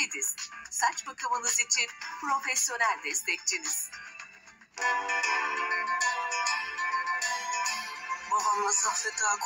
Redis, saç bakımınız için profesyonel destekçiniz. Babamla Saffet Ağa